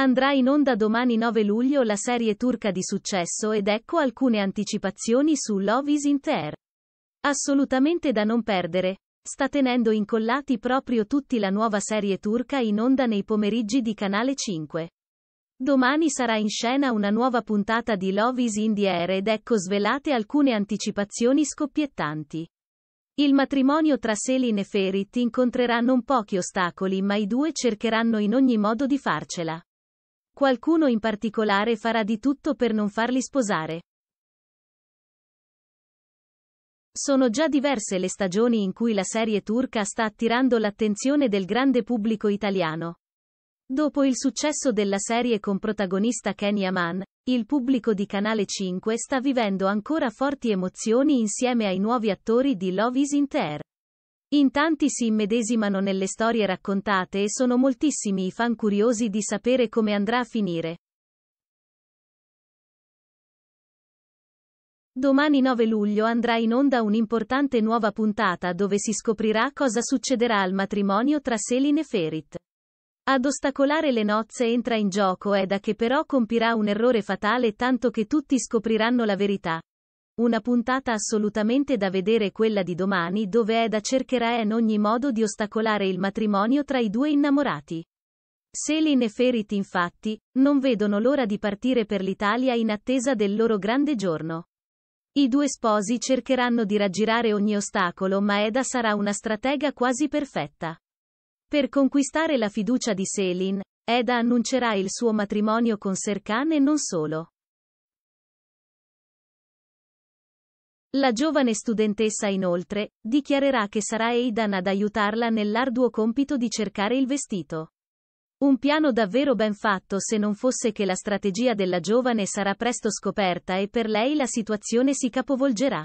Andrà in onda domani 9 luglio la serie turca di successo ed ecco alcune anticipazioni su Love is in Ter. Assolutamente da non perdere. Sta tenendo incollati proprio tutti la nuova serie turca in onda nei pomeriggi di Canale 5. Domani sarà in scena una nuova puntata di Love is in the Air ed ecco svelate alcune anticipazioni scoppiettanti. Il matrimonio tra Selin e Ferit incontrerà non pochi ostacoli ma i due cercheranno in ogni modo di farcela. Qualcuno in particolare farà di tutto per non farli sposare. Sono già diverse le stagioni in cui la serie turca sta attirando l'attenzione del grande pubblico italiano. Dopo il successo della serie con protagonista Kenny Aman, il pubblico di Canale 5 sta vivendo ancora forti emozioni insieme ai nuovi attori di Love is in Ter. In tanti si immedesimano nelle storie raccontate e sono moltissimi i fan curiosi di sapere come andrà a finire. Domani 9 luglio andrà in onda un'importante nuova puntata dove si scoprirà cosa succederà al matrimonio tra Selin e Ferit. Ad ostacolare le nozze entra in gioco Eda che però compirà un errore fatale tanto che tutti scopriranno la verità. Una puntata assolutamente da vedere quella di domani dove Eda cercherà in ogni modo di ostacolare il matrimonio tra i due innamorati. Selin e Ferit infatti, non vedono l'ora di partire per l'Italia in attesa del loro grande giorno. I due sposi cercheranno di raggirare ogni ostacolo ma Eda sarà una stratega quasi perfetta. Per conquistare la fiducia di Selin, Eda annuncerà il suo matrimonio con Serkan e non solo. La giovane studentessa inoltre, dichiarerà che sarà Aidan ad aiutarla nell'arduo compito di cercare il vestito. Un piano davvero ben fatto se non fosse che la strategia della giovane sarà presto scoperta e per lei la situazione si capovolgerà.